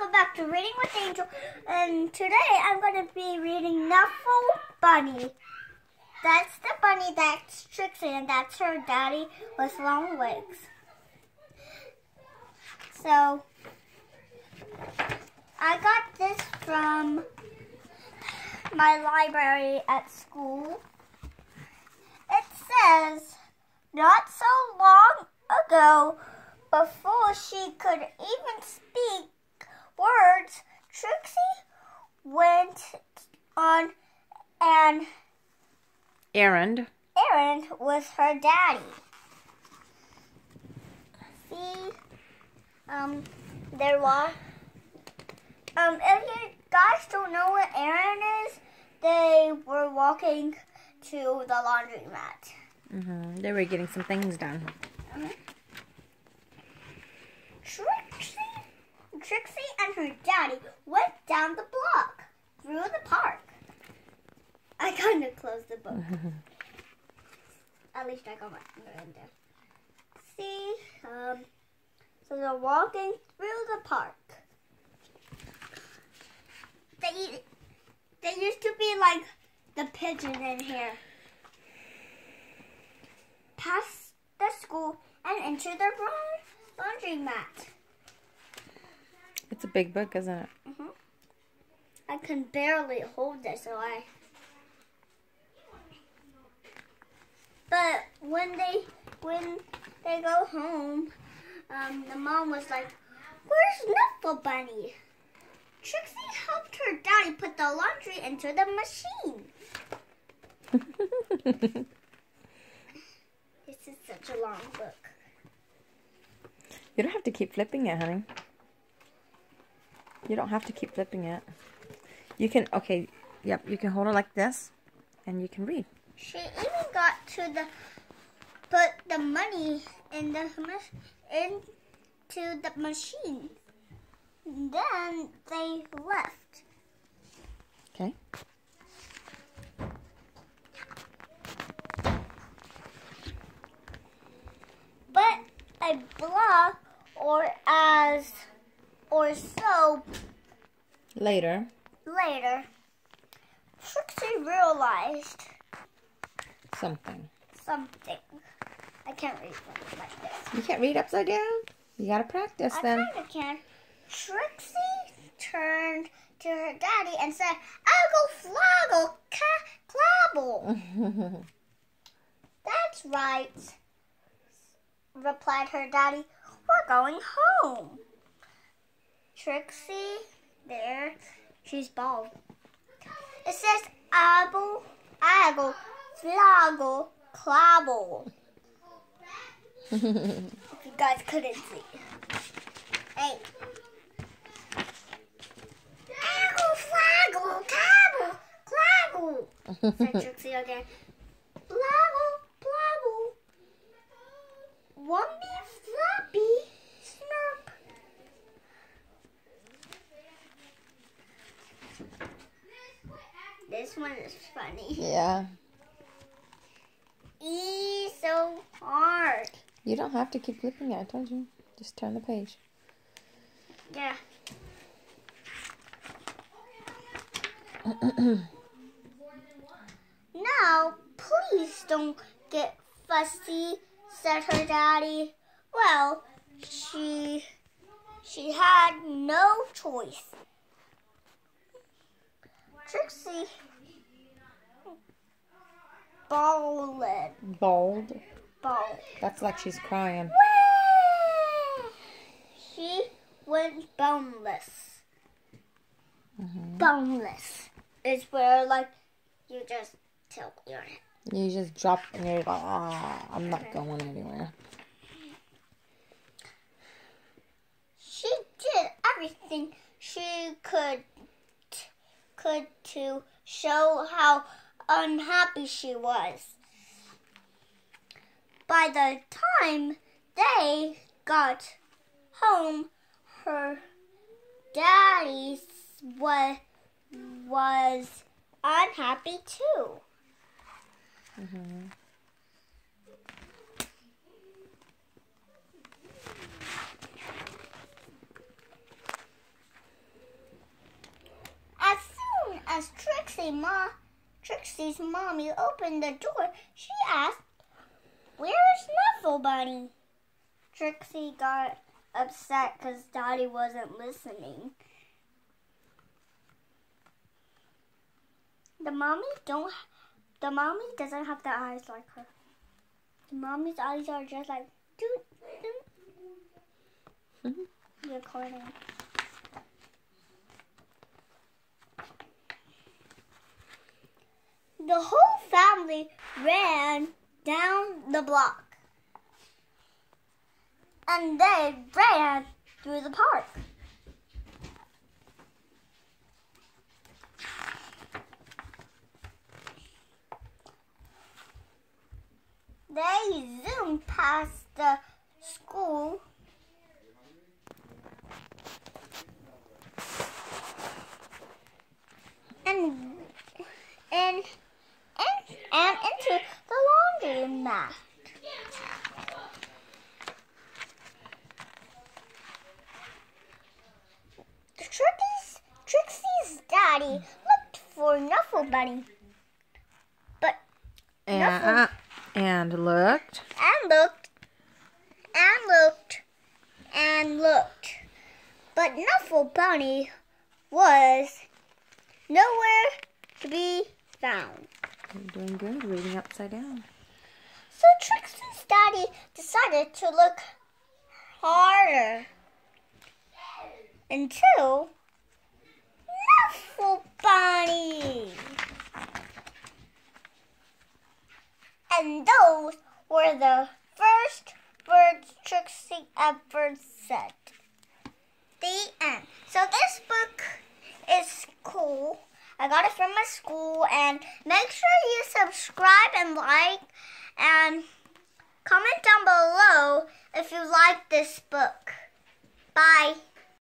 welcome back to Reading with Angel. And today I'm going to be reading Knuffle Bunny. That's the bunny that's Trixie, and that's her daddy with long legs. So, I got this from my library at school. It says, not so long ago, before she could even speak words, Trixie went on an Errand. errand with her daddy. See, um, there was. Um, if you guys don't know what errand is, they were walking to the laundromat. hmm They were getting some things done. Trixie, Trixie and her daddy went down the block through the park. I kind of closed the book. At least I got my finger in there. See, um, so they're walking through the park. They, they used to be like the pigeon in here. Past the school and into the laun- laundry mat. It's a big book, isn't it? Mhm. I can barely hold this, so I. But when they when they go home, um, the mom was like, "Where's Knuffle Bunny?" Trixie helped her daddy put the laundry into the machine. This is such a long book. you don't have to keep flipping it, honey. You don't have to keep flipping it. You can, okay, yep, you can hold it like this and you can read. She even got to the put the money in the into the machine. Then they left. Okay? But a block or as or so Later. later, Trixie realized Something. something. I can't read like this. You can't read upside down? You gotta practice I then. kind of can. Trixie turned to her daddy and said, "Aggle flaggle ca- clabble." That's right, replied her daddy. We're going home. Trixie, there, she's bald. It says apple, aggle, flaggle, clabble. If you guys couldn't see. Hey. Aggle, flaggle, cabble, clabble, said Trixie again. One is funny. yeah. E so hard. You don't have to keep flipping it, I told you. Just turn the page. Yeah. now, please don't get fussy, said her daddy. Well, she she had no choice. Trixie bawled, Bold. bawled. That's like she's crying. She went boneless. Mhm. Boneless is where like you just tilt your head. You just drop and you're like, ah, I'm not going anywhere. She did everything she could could to show how unhappy she was. By the time they got home, her daddy was, was unhappy too. Mm-hmm. As soon as Trixie Ma Trixie's mommy opened the door. She asked, "Where's Snuffle Bunny?" Trixie got upset because Daddy wasn't listening. The mommy don't. The mommy doesn't have the eyes like her. The mommy's eyes are just like doot doot. Mhm. Recording. The whole family ran down the block. And they ran through the park. They zoomed past the school. And and and, into the laundry mat. Trixie's, Trixie's daddy looked for Knuffle Bunny but And, and looked. and looked and looked and looked. But Knuffle Bunny was nowhere to be found. You're doing good. Reading upside down. So Trixie's daddy decided to look harder until Knuffle Bunny. And those were the first words Trixie ever said. The end. So this book. I got it from my school and make sure you subscribe and like and comment down below if you like this book. Bye.